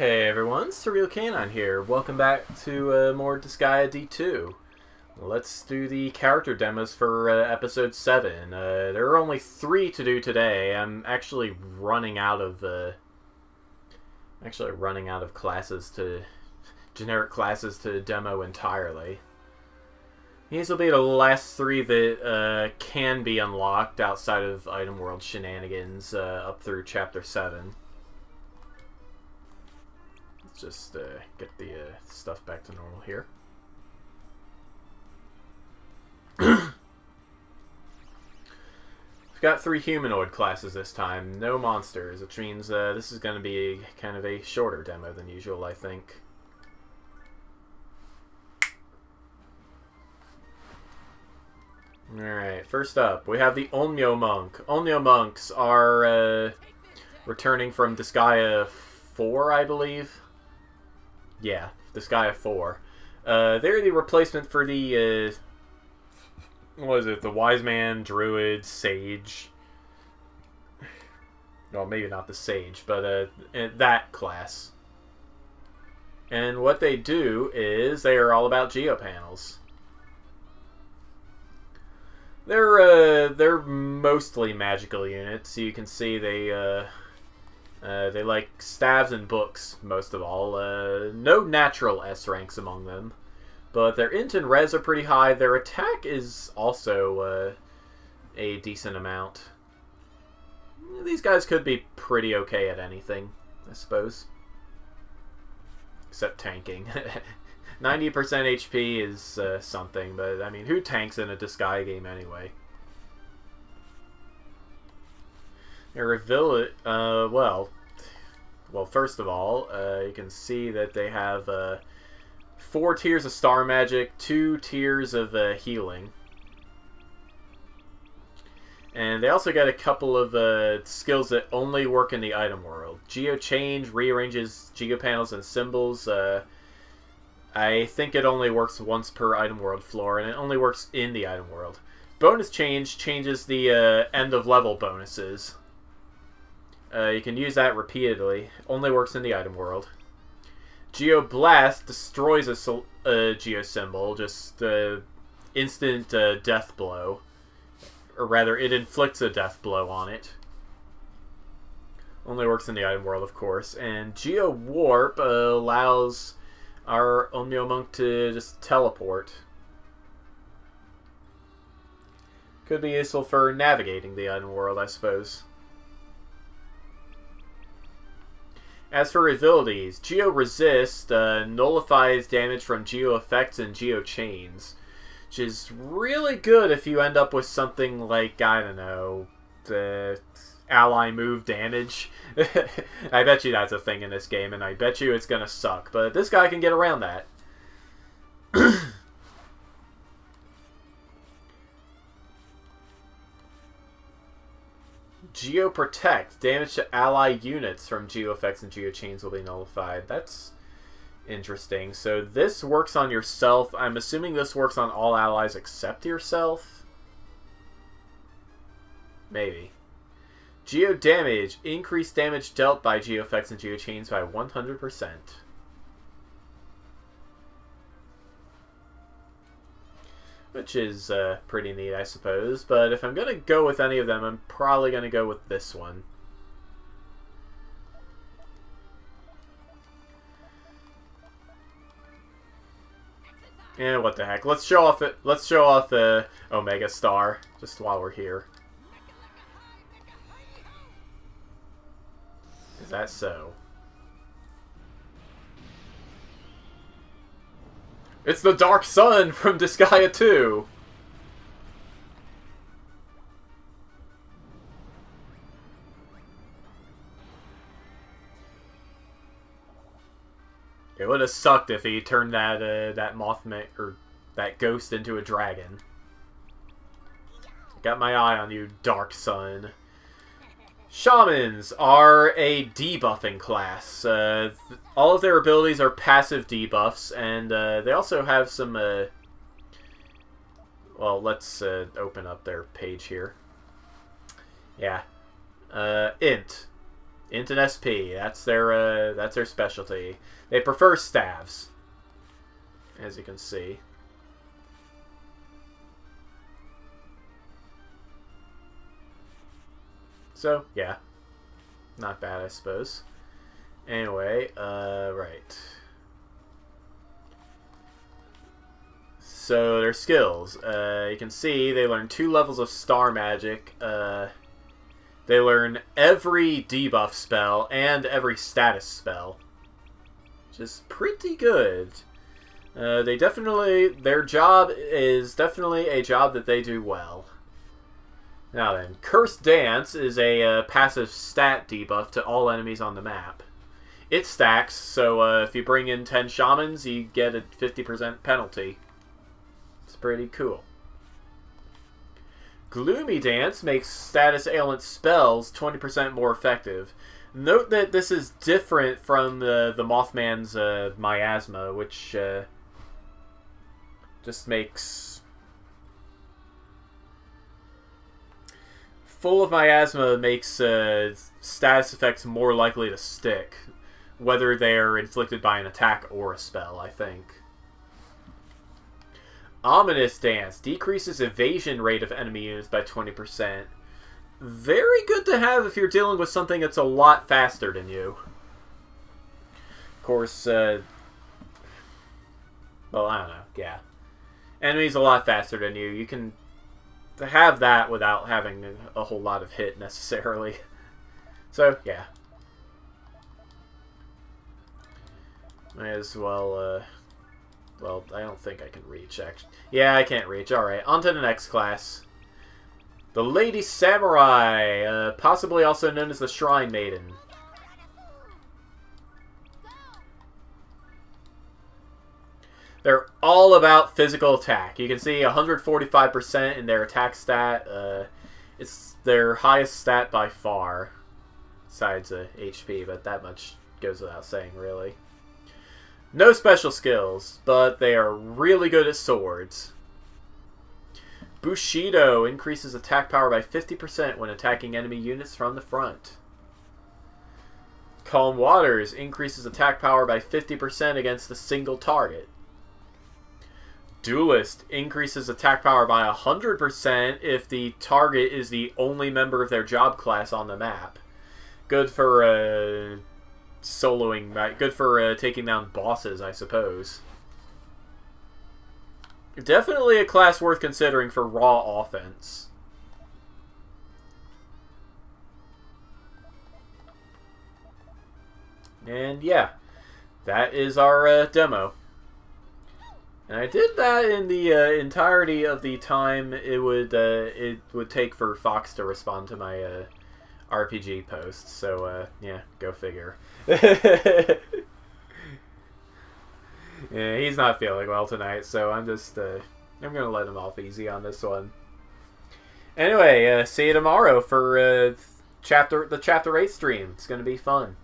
Hey everyone, Surreal Canine here. Welcome back to uh, more Disgaea D2. Let's do the character demos for uh, episode 7. Uh, there are only three to do today. I'm actually running out of uh, actually running out of classes to generic classes to demo entirely. These will be the last three that uh, can be unlocked outside of Item World shenanigans uh, up through Chapter 7 just uh, get the uh, stuff back to normal here. We've got three humanoid classes this time, no monsters, which means uh, this is going to be kind of a shorter demo than usual, I think. Alright, first up, we have the Onmyo Monk. Onmyo Monks are uh, returning from Disgaea 4, I believe. Yeah, Disgaea 4. Uh, they're the replacement for the, uh, what is it, the Wise Man, Druid, Sage. Well, maybe not the Sage, but uh, that class. And what they do is they are all about geopanels. They're uh, they're mostly magical units. So you can see they uh, uh, they like staves and books, most of all. Uh, no natural S ranks among them. But their int and res are pretty high. Their attack is also uh, a decent amount. These guys could be pretty okay at anything, I suppose. Except tanking. 90% HP is uh, something, but I mean, who tanks in a Disgaea game anyway? Reveal it, uh, well, well, first of all, uh, you can see that they have uh, four tiers of star magic, two tiers of uh, healing. And they also got a couple of uh, skills that only work in the item world. Geo Change rearranges Geo panels and symbols. Uh, I think it only works once per item world floor, and it only works in the item world. Bonus Change changes the uh, end of level bonuses. Uh, you can use that repeatedly. Only works in the item world. Geo Blast destroys a, a Geo symbol, just uh, instant uh, death blow. Or rather, it inflicts a death blow on it. Only works in the item world, of course. And Geo Warp uh, allows our Onmyo Monk to just teleport. Could be useful for navigating the item world, I suppose. As for abilities, Geo Resist uh, nullifies damage from Geo Effects and Geo Chains, which is really good if you end up with something like, I don't know, the ally move damage. I bet you that's a thing in this game, and I bet you it's going to suck, but this guy can get around that. Geo Protect. Damage to ally units from Geo effects and Geo chains will be nullified. That's interesting. So this works on yourself. I'm assuming this works on all allies except yourself. Maybe. Geo Damage. Increase damage dealt by Geo effects and Geo chains by 100%. Which is uh, pretty neat, I suppose. But if I'm going to go with any of them, I'm probably going to go with this one. Yeah, what the heck. Let's show off it. Let's show off the Omega Star just while we're here. Is that so? It's the Dark Sun from Disgaea 2! It would have sucked if he turned that uh, that Mothman or that ghost into a dragon. Got my eye on you, Dark Sun. Shamans are a debuffing class. Uh, all of their abilities are passive debuffs, and uh, they also have some... Uh, well, let's uh, open up their page here. Yeah. Uh, int. Int and SP. That's their uh, that's their specialty. They prefer staves, as you can see. So yeah, not bad, I suppose. Anyway, uh, right. So their skills. Uh, you can see they learn two levels of star magic. Uh, they learn every debuff spell and every status spell. Which is pretty good. Uh, they definitely, their job is definitely a job that they do well. Now then, Cursed Dance is a uh, passive stat debuff to all enemies on the map. It stacks, so uh, if you bring in 10 shamans, you get a 50% penalty. It's pretty cool. Gloomy Dance makes status ailment spells 20% more effective. Note that this is different from the, the Mothman's uh, Miasma, which uh, just makes... Full of Miasma makes uh, status effects more likely to stick, whether they are inflicted by an attack or a spell, I think. Ominous Dance decreases evasion rate of enemy units by 20%. Very good to have if you're dealing with something that's a lot faster than you. Of course, uh, well, I don't know, yeah. Enemies a lot faster than you. You can have that without having a, whole lot of hit necessarily. So, yeah. Might as well, uh, well, I don't think I can reach, actually. Yeah, I can't reach. Alright, on to the next class. The Lady Samurai, uh, possibly also known as the Shrine Maiden. All about physical attack. You can see 145% in their attack stat. Uh, it's their highest stat by far, besides uh, HP, but that much goes without saying, really. No special skills, but they are really good at swords. Bushido increases attack power by 50% when attacking enemy units from the front. Calm Waters increases attack power by 50% against a single target. Duelist increases attack power by 100% if the target is the only member of their job class on the map. Good for uh, soloing, right? Good for uh, taking down bosses, I suppose. Definitely a class worth considering for raw offense. And yeah, that is our uh, demo. And I did that in the uh, entirety of the time it would uh, it would take for Fox to respond to my uh, RPG posts. So uh, yeah, go figure. yeah, he's not feeling well tonight, so I'm just uh, I'm gonna let him off easy on this one. Anyway, uh, see you tomorrow for chapter the chapter eight stream. It's gonna be fun.